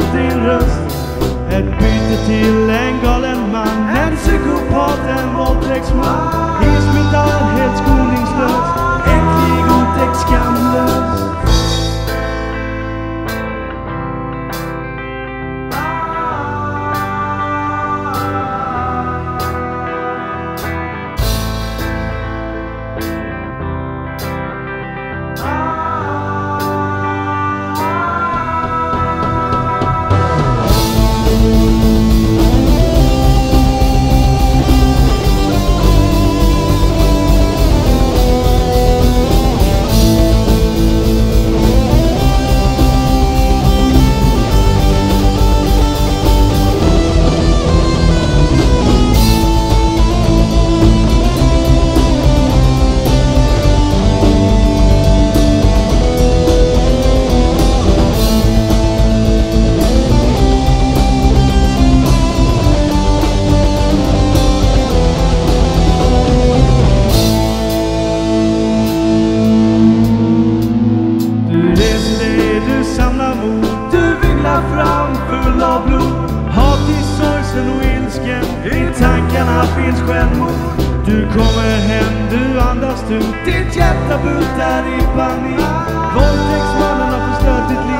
på din röst. Ett byte till en galen man, en psykopat, en våldtäktsman. Insmittad, helt skoningslös, här finns självmord Du kommer hem, du andas ut Ditt hjärta bultar i panik Våldtäktsmannen har förstört ditt liv.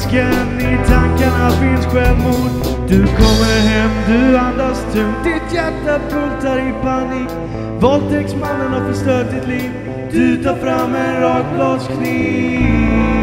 Sorgsen I tankarna finns självmord. Du kommer hem, du andas tungt. Ditt hjärta bultar i panik. Våldtäktsmannen har förstört ditt liv. Du tar fram en rakbladskniv.